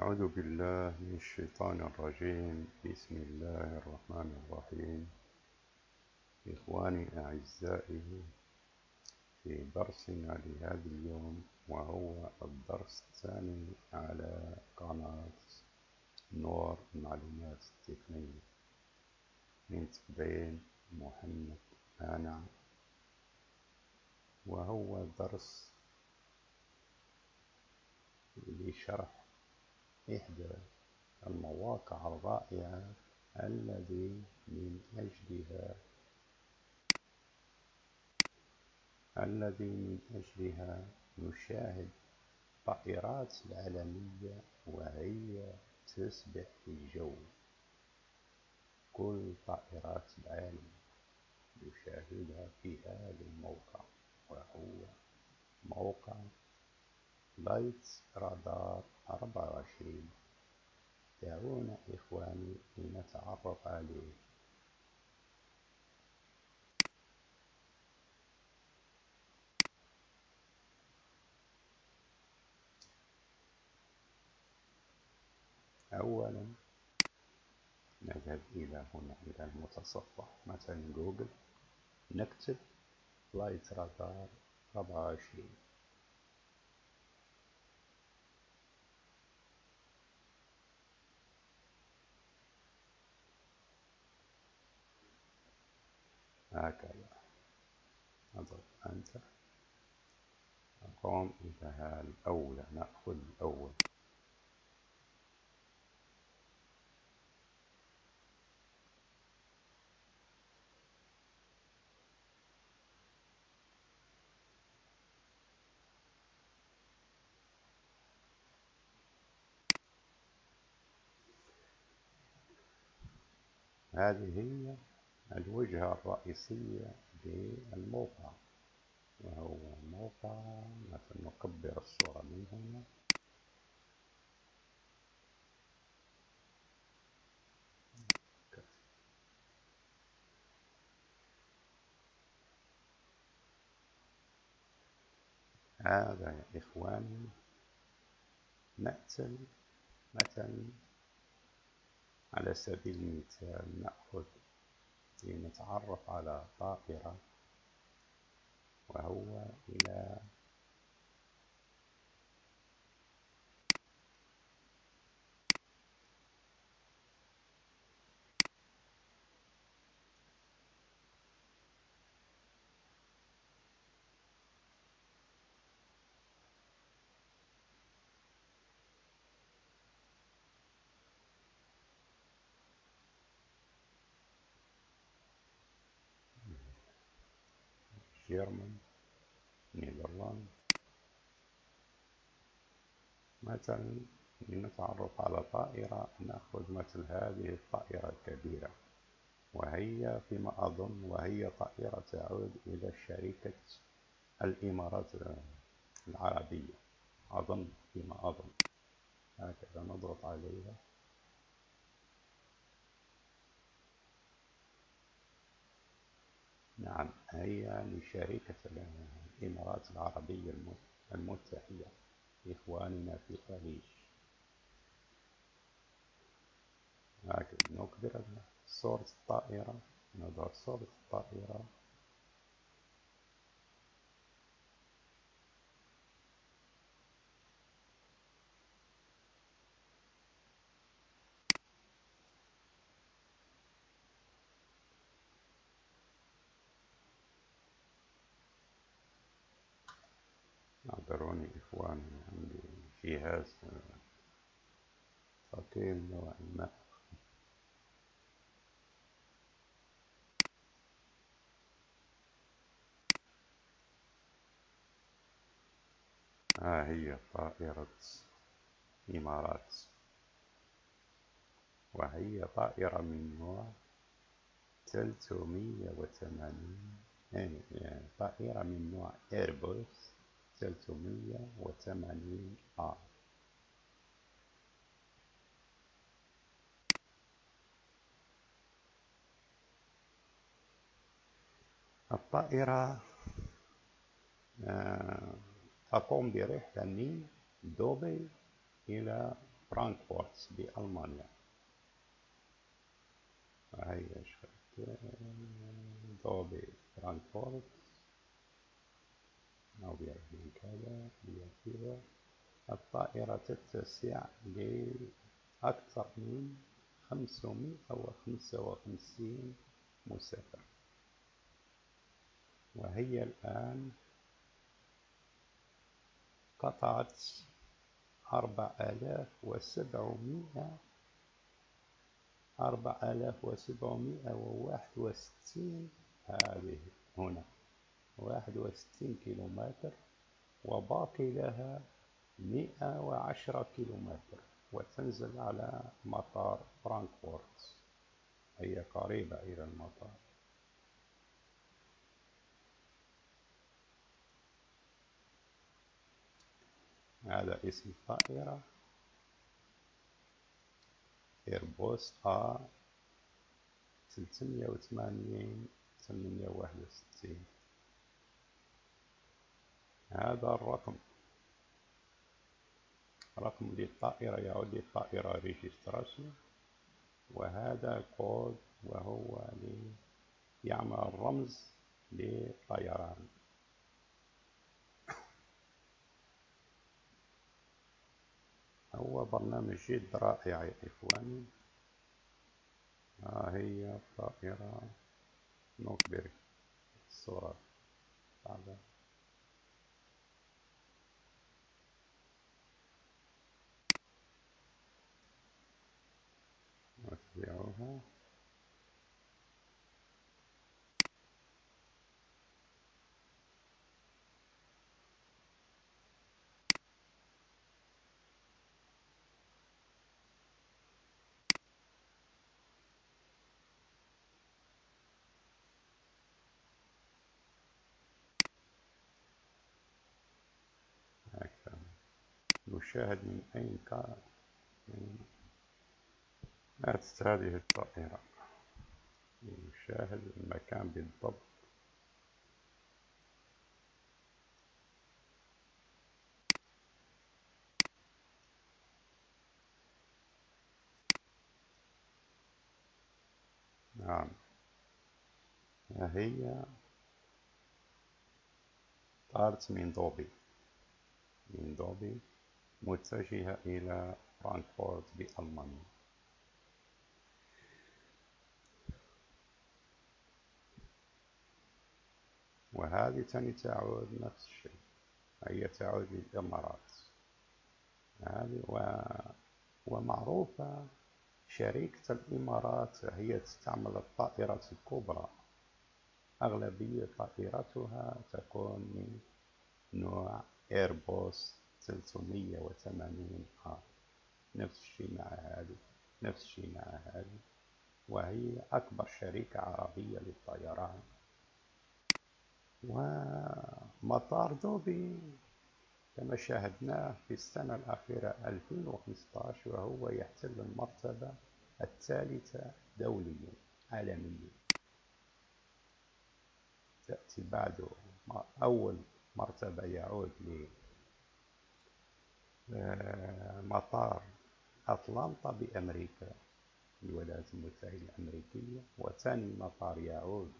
أعوذ بالله من الشيطان الرجيم. بسم الله الرحمن الرحيم. إخواني أعزائي في درسنا لهذا اليوم وهو الدرس الثاني على قناة نور المعلومات التقنية من تقديم محمد مانع وهو درس لشرح إحدى المواقع الرائعة الذي من أجلها الذي من أجلها نشاهد الطائرات العالمية وهي تسبح في الجو. كل طائرات العالم نشاهدها في هذا الموقع وهو موقع لايت رادار أربعة وعشرين. دعونا إخواني لنتعرف عليه. أولا نذهب إلى هنا إلى المتصفح مثلا جوجل نكتب فلايت رادار 24 هكذا نضغط انتر نقوم إلى الأولى نأخذ الأول. هذه هي الوجهة الرئيسية للموقع وهو موقع مثلا نكبر الصورة من هنا هذا يا إخواني مأتل مثلا على سبيل المثال نأخذ لنتعرف على طائرة وهو إلى جيرمان نيذرلاند مثلا لنتعرف على طائرة نأخذ مثل هذه الطائرة الكبيرة. وهي فيما أظن وهي طائرة تعود إلى شركة الإمارات العربية. أظن فيما أظن. هكذا نضغط عليها. نعم هي لشركة الإمارات العربية المتحدة إخواننا في الخليج هكذا نكبر صورة الطائرة نظهر صورة الطائرة اعذروني إخواني عندي جهاز ثقيل نوعا ما ها هي طائرة إمارات. وهي طائرة من نوع تلتمية وثمانين يعني طائرة من نوع تلتمية وثمانين آر. الطائرة آه، تقوم برحلة من دبي إلى فرانكفورت بألمانيا. هي دوبي فرانكفورت. أو من كذا كذا الطائرة تتسع لأكثر من خمسمائة وخمسة وخمسين مسافر. وهي الآن قطعت أربع آلاف وسبعمائة أربع آلاف وسبعمائة وواحد وستين هذه هنا واحد وستين كيلومتر وباقي لها مئة وعشرة كيلومتر وتنزل على مطار فرانكفورت هي قريبة إلى المطار. هذا اسم الطائرة إيربوس A 380 861 هذا الرقم. رقم للطائرة يعود للطائرة registration. وهذا كود وهو يعمل الرمز للطيران. هو برنامج جد رائع يا إخواني. ها هي الطائرة نوكبري الصورة بعد نتبعها نشاهد من أين كان أتت هذه الطائرة. نشاهد المكان بالضبط. نعم. هي طارت من دوبي؟ من دوبي. متجهة إلى فرانكفورت بألمانيا. وهذه تاني تعود نفس الشيء هي تعود للإمارات. هذه و... ومعروفة شركة الإمارات هي تستعمل الطائرات الكبرى. أغلبية طائرتها تكون من نوع إيربوس 380 آر نفس الشيء مع هذه نفس الشيء مع هذه وهي أكبر شركة عربية للطيران. ومطار دوبي كما شاهدناه في السنة الأخيرة 2015 وهو يحتل المرتبة الثالثة دوليا عالميا. تأتي بعده أول مرتبة يعود لمطار أطلانتا بأمريكا الولايات المتحدة الأمريكية وثاني مطار يعود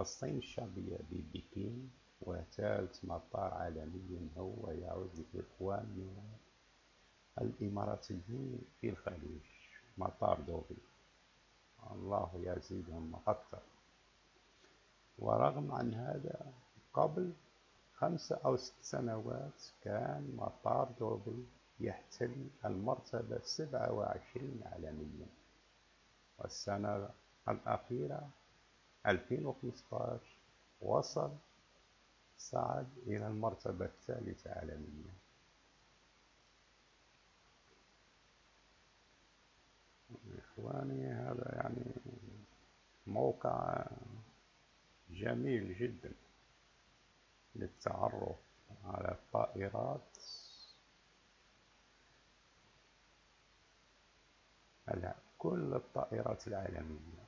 الصين الشعبية ببكين وثالث مطار عالمي هو يعود لإخواننا الإماراتيين في الخليج مطار دوبي. الله يزيدهم أكثر. ورغم عن هذا قبل خمسة أو ست سنوات كان مطار دوبي يحتل المرتبة السبعة وعشرين عالميا. والسنة الأخيرة 2015 وصل صعد إلى المرتبة الثالثة عالميا. إخواني هذا يعني موقع جميل جدا. للتعرف على الطائرات. على كل الطائرات العالمية.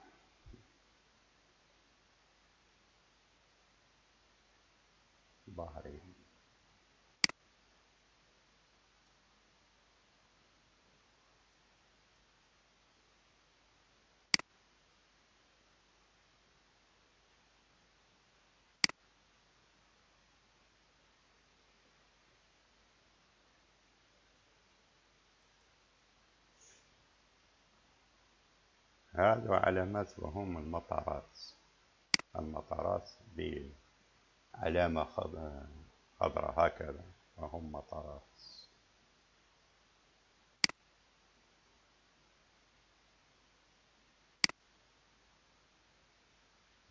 بحرين هذا علامات وهم المطارات. المطارات بعلامة خضراء هكذا وهم مطارات.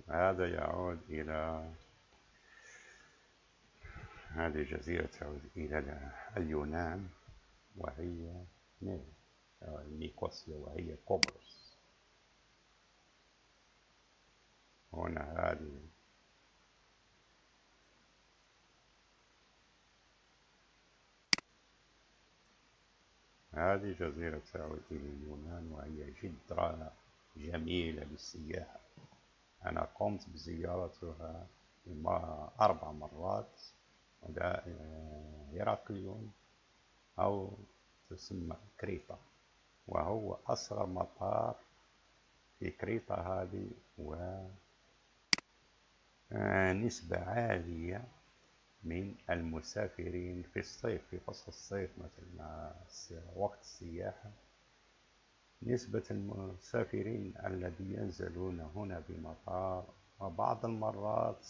هذا يعود إلى هذه جزيرة تعود إلى اليونان وهي نيكوسيا وهي قبرص هنا هذه هذه جزيرة إلى اليونان وهي جدة جميلة للسياحة أنا قمت بزيارتها أربع مرات هيراكليون أو تسمى كريتا. وهو أصغر مطار في كريتا هذه و آه، نسبة عالية من المسافرين في الصيف في فصل الصيف مثلا وقت السياحة. نسبة المسافرين الذين ينزلون هنا بمطار وبعض المرات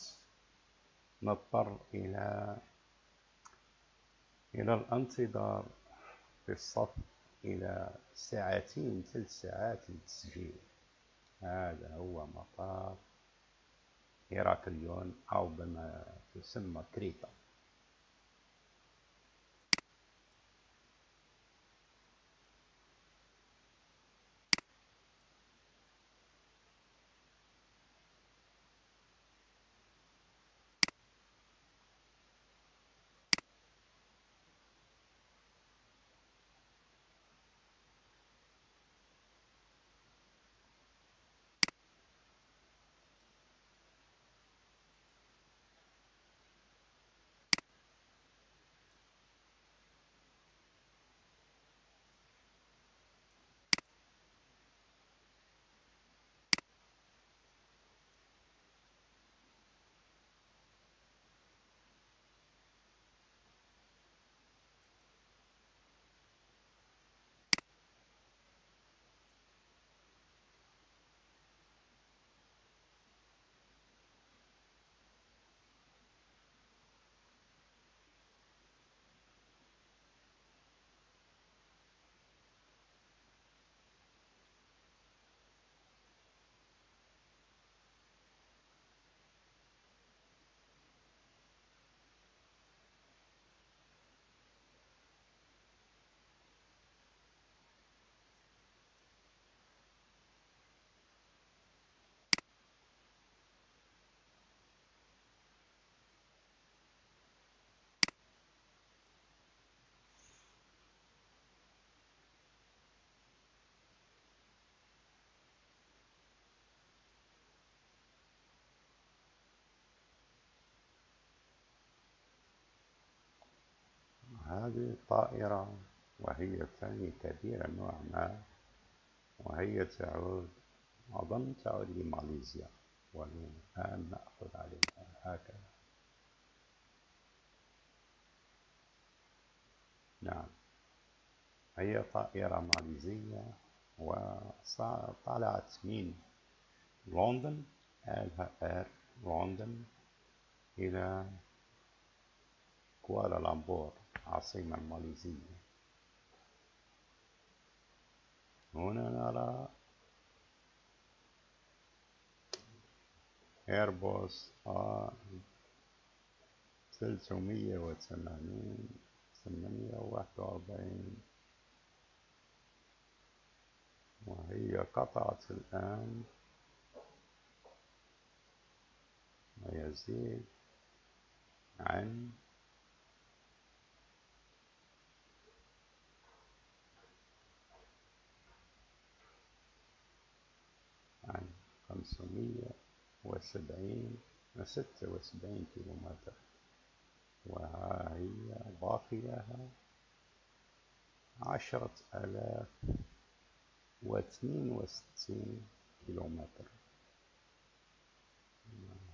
نضطر إلى إلى الانتظار في الصف إلى ساعتين ثلاث ساعات للتسجيل. هذا هو مطار هيراكليون أو بما تسمى كريتا. هذه طائرة وهي ثاني كبيرة نوعا ما وهي تعود أظن تعود لماليزيا والآن نأخذ عليها. هكذا. نعم. هي طائرة ماليزية وطلعت من لندن آلها إير لندن إلى كوالالمبور. عاصمة ماليزية. هنا نرى ايربوس آ ثلاثمية وثمانين ثمانية وواحد وأربعين. وهي قطعت الآن. ويزيد عن خمسمية وسبعين ستة وسبعين كيلومتر. وها هي باقيها عشرة آلاف واثنين وستين كيلومتر.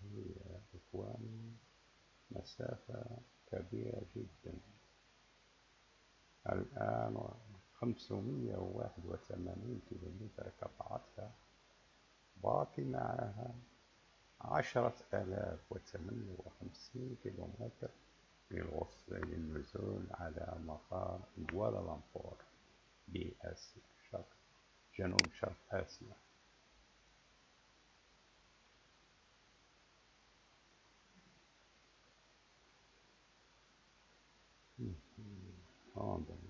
هي إخواني مسافة كبيرة جدا. الآن خمسمية وواحد وثمانين كيلومتر قطعتها. باقي معها عشرة آلاف وثمانية وخمسين كيلومتر للوصول للنزول على مطار كوالالمبور بآسيا شرق جنوب شرق آسيا. هذا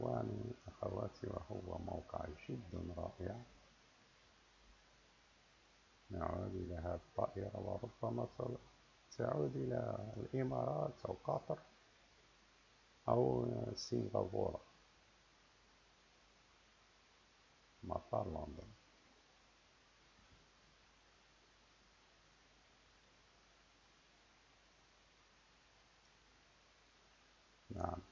إخواني أخواتي وهو موقع جد رائع. نعود إلى هذه الطائرة وربما تعود إلى الإمارات أو قطر أو سنغافورة. مطار لندن. نعم.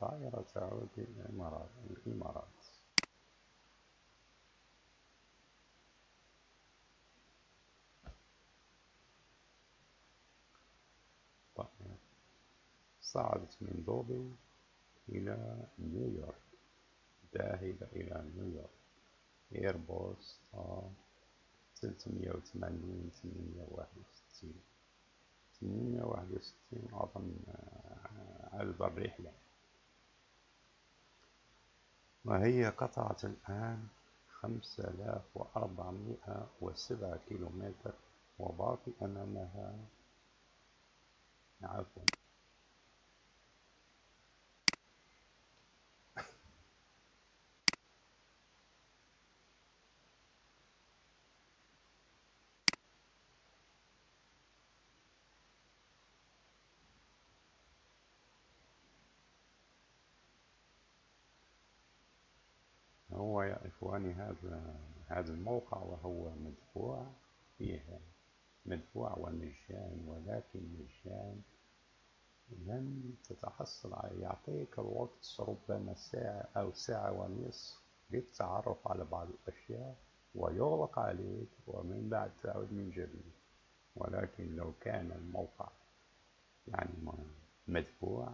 طائرة تعود للإمارات الإمارات. طائرة صعدت من دوبي إلى نيويورك ذاهبة إلى نيويورك. إيربوس ستمية وثمانين ثمانية واحد وستين. ثمانية واحد وستين أظن عدد الرحلة. وهي قطعت الآن؟ خمسة آلاف وأربعمائة وسبعة كيلومتر وباقي أمامها. عفوا. هو يا إخواني هذا هذا الموقع وهو مدفوع فيه مدفوع ومجان ولكن مجان لن تتحصل. على يعطيك الوقت ربما ساعة أو ساعة ونصف للتعرف على بعض الأشياء ويغلق عليك ومن بعد تعود من جديد. ولكن لو كان الموقع يعني مدفوع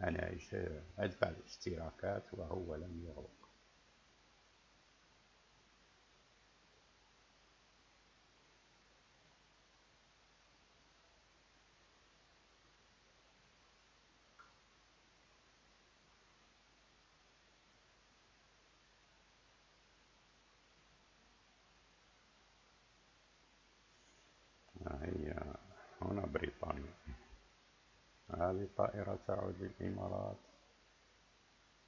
أنا أدفع الاشتراكات وهو لم يغلق هي هنا بريطانيا هذه طائرة تعود للإمارات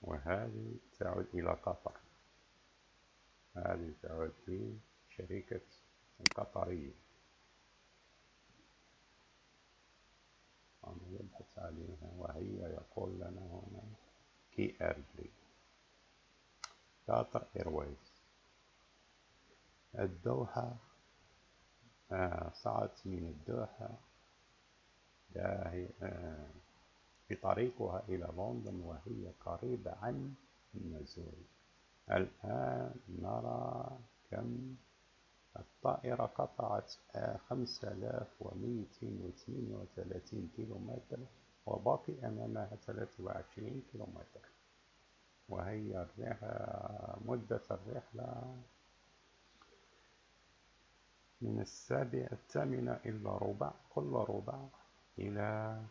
وهذه تعود إلى قطر. هذه تعود لشركة القطرية أنا يبحث عليها وهي يقول لنا هنا كي أرلي قطر إيرويز الدوحة آه صعدت من الدوحة بطريقها إلى لندن وهي قريبة عن النزول. الآن نرى كم الطائرة قطعت خمسة آلاف ومئتين وثمانية وثلاثين كيلومتر وباقي أمامها ثلاثة وعشرين كيلومتر. وهي الرحلة مدة الرحلة من السابعة الثامنة إلا ربع كل ربع إلى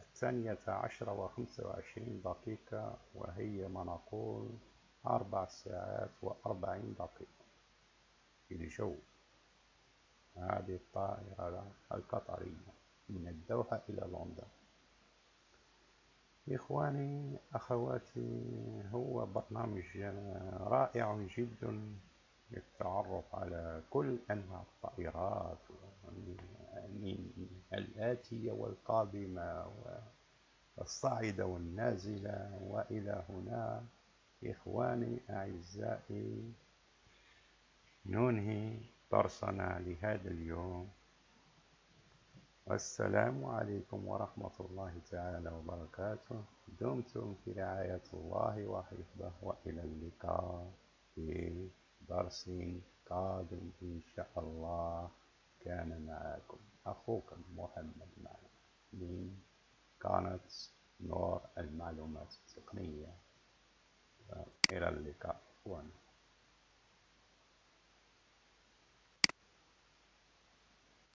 الثانية عشرة وخمسة وعشرين دقيقة وهي ما نقول أربع ساعات وأربعين دقيقة. في الجو هذه الطائرة القطرية من الدوحة إلى لندن. إخواني أخواتي هو برنامج رائع جدا للتعرف على كل أنواع الطائرات. الآتية والقادمة والصاعدة والنازلة وإلى هنا. إخواني أعزائي ننهي درسنا لهذا اليوم. والسلام عليكم ورحمة الله تعالى وبركاته. دمتم في رعاية الله وحفظه وإلى اللقاء في درس قادم إن شاء الله. كان معكم. أخوكم محمد معنا. من قناة نور المعلومات التقنية. إلى اللقاء.